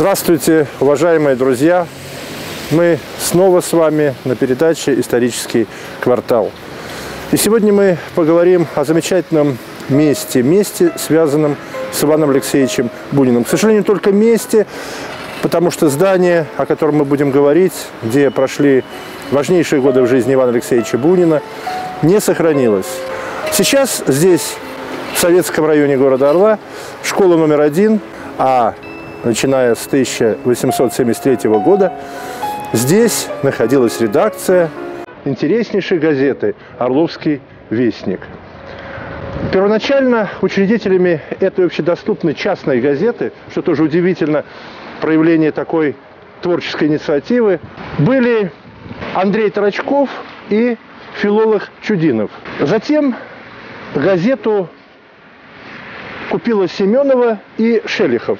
Здравствуйте, уважаемые друзья! Мы снова с вами на передаче «Исторический квартал». И сегодня мы поговорим о замечательном месте, месте, связанном с Иваном Алексеевичем Буниным. К сожалению, только месте, потому что здание, о котором мы будем говорить, где прошли важнейшие годы в жизни Ивана Алексеевича Бунина, не сохранилось. Сейчас здесь, в советском районе города Орла, школа номер один, а начиная с 1873 года, здесь находилась редакция интереснейшей газеты «Орловский вестник». Первоначально учредителями этой общедоступной частной газеты, что тоже удивительно, проявление такой творческой инициативы, были Андрей Тарачков и филолог Чудинов. Затем газету купила Семенова и Шелихов.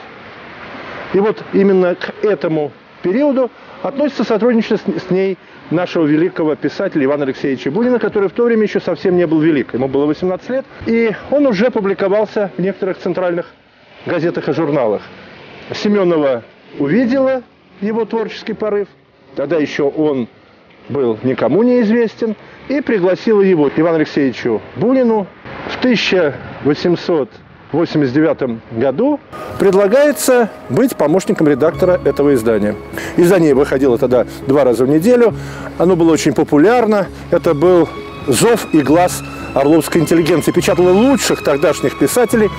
И вот именно к этому периоду относится сотрудничество с ней нашего великого писателя Ивана Алексеевича Бунина, который в то время еще совсем не был велик. Ему было 18 лет, и он уже публиковался в некоторых центральных газетах и журналах. Семенова увидела его творческий порыв, тогда еще он был никому неизвестен, и пригласила его, Ивана Алексеевичу Бунину, в 1889 году предлагается быть помощником редактора этого издания. Издание выходило тогда два раза в неделю. Оно было очень популярно. Это был зов и глаз орловской интеллигенции. Печатала лучших тогдашних писателей,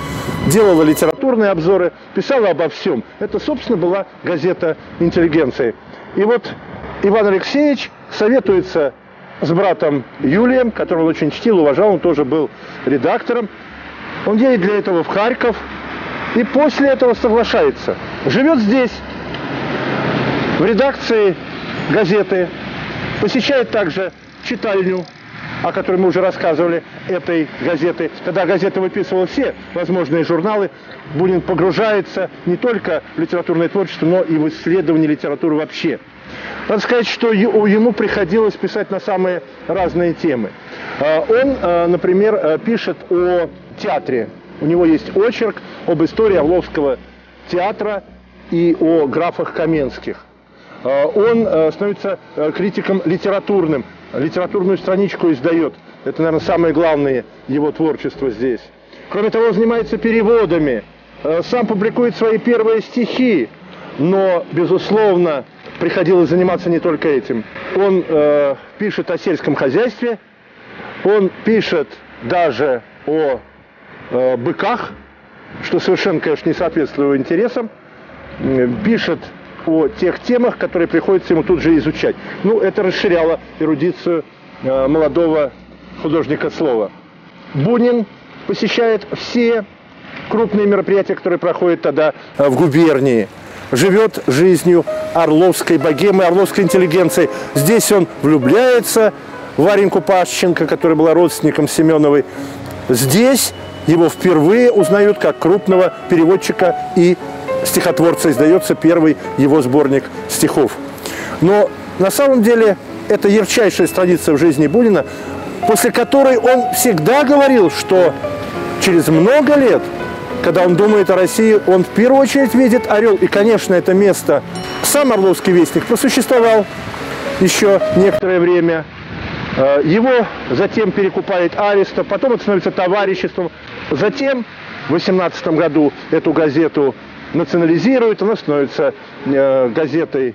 делала литературные обзоры, писала обо всем. Это, собственно, была газета интеллигенции. И вот Иван Алексеевич советуется с братом Юлием, которого он очень чтил, уважал, он тоже был редактором. Он едет для этого в Харьков, и после этого соглашается. Живет здесь, в редакции газеты, посещает также читальню, о которой мы уже рассказывали, этой газеты. Когда газета выписывала все возможные журналы, Бунин погружается не только в литературное творчество, но и в исследование литературы вообще. Надо сказать, что ему приходилось писать на самые разные темы. А, он, а, например, а, пишет о театре у него есть очерк об истории Орловского театра и о графах Каменских. А, он э, становится э, критиком литературным, литературную страничку издает. Это, наверное, самое главное его творчество здесь. Кроме того, занимается переводами, э, сам публикует свои первые стихи, но, безусловно, приходилось заниматься не только этим. Он э, пишет о сельском хозяйстве, он пишет даже о э, быках, что совершенно, конечно, не соответствует его интересам, пишет о тех темах, которые приходится ему тут же изучать. Ну, это расширяло эрудицию э, молодого художника слова. Бунин посещает все крупные мероприятия, которые проходят тогда э, в губернии. Живет жизнью орловской богемы, орловской интеллигенции. Здесь он влюбляется в Вареньку Пащенко, которая была родственником Семеновой. Здесь его впервые узнают как крупного переводчика и стихотворца. Издается первый его сборник стихов. Но на самом деле это ярчайшая страница в жизни Бунина, после которой он всегда говорил, что через много лет, когда он думает о России, он в первую очередь видит Орел. И, конечно, это место. Сам Орловский вестник просуществовал еще некоторое время. Э, его затем перекупает Ареста, потом это становится товариществом. Затем в 18 году эту газету национализируют, она становится э, газетой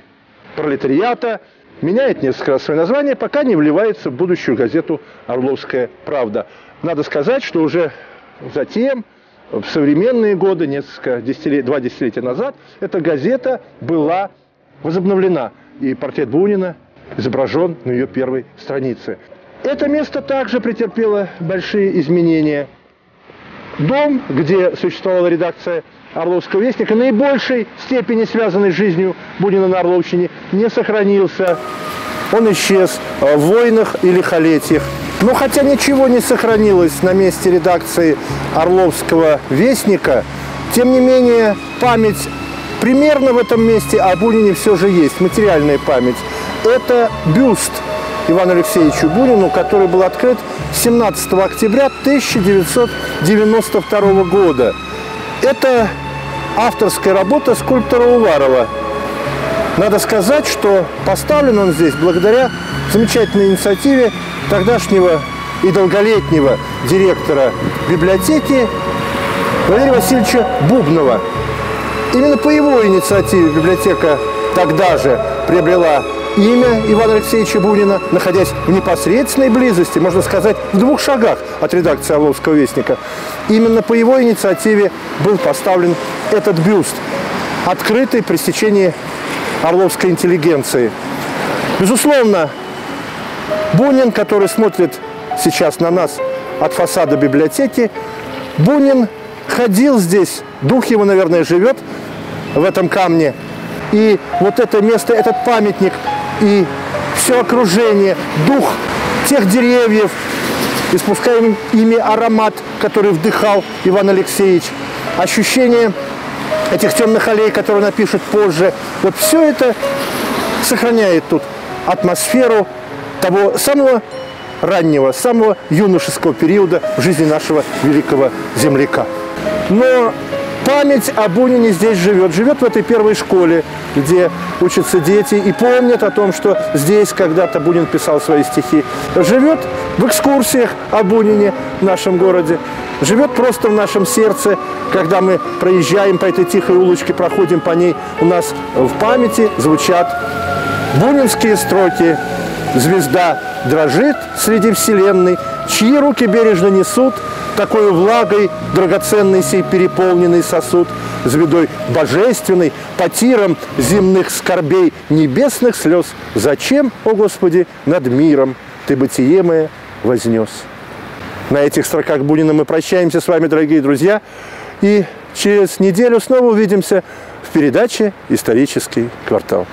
пролетариата, меняет несколько раз свое название, пока не вливается в будущую газету «Орловская правда». Надо сказать, что уже затем, в современные годы, несколько десятилетий, два десятилетия назад, эта газета была возобновлена. И портрет Бунина изображен на ее первой странице. Это место также претерпело большие изменения – дом, где существовала редакция Орловского вестника, наибольшей степени связанный с жизнью Бунина на Орловщине, не сохранился. Он исчез в войнах и лихолетиях. Но хотя ничего не сохранилось на месте редакции Орловского вестника, тем не менее память примерно в этом месте о Бунине все же есть, материальная память. Это бюст Ивану Алексеевичу Бунину, который был открыт 17 октября 1992 года. Это авторская работа скульптора Уварова. Надо сказать, что поставлен он здесь благодаря замечательной инициативе тогдашнего и долголетнего директора библиотеки Валерия Васильевича Бубнова. Именно по его инициативе библиотека тогда же приобрела имя Ивана Алексеевича Бунина, находясь в непосредственной близости, можно сказать, в двух шагах от редакции «Орловского вестника». Именно по его инициативе был поставлен этот бюст, открытый при стечении орловской интеллигенции. Безусловно, Бунин, который смотрит сейчас на нас от фасада библиотеки, Бунин ходил здесь, дух его, наверное, живет в этом камне. И вот это место, этот памятник и все окружение, дух тех деревьев, испускаем ими аромат, который вдыхал Иван Алексеевич, ощущение этих темных аллей, которые напишет позже. Вот все это сохраняет тут атмосферу того самого раннего, самого юношеского периода в жизни нашего великого земляка. Но память о Бунине здесь живет. Живет в этой первой школе, где учатся дети и помнят о том, что здесь когда-то Бунин писал свои стихи. Живет в экскурсиях о Бунине в нашем городе. Живет просто в нашем сердце, когда мы проезжаем по этой тихой улочке, проходим по ней, у нас в памяти звучат бунинские строки «Звезда дрожит среди вселенной, чьи руки бережно несут такой влагой драгоценный сей переполненный сосуд, звездой божественной, потиром земных скорбей, небесных слез. Зачем, о Господи, над миром ты бытие мое вознес? На этих строках Бунина мы прощаемся с вами, дорогие друзья, и через неделю снова увидимся в передаче «Исторический квартал».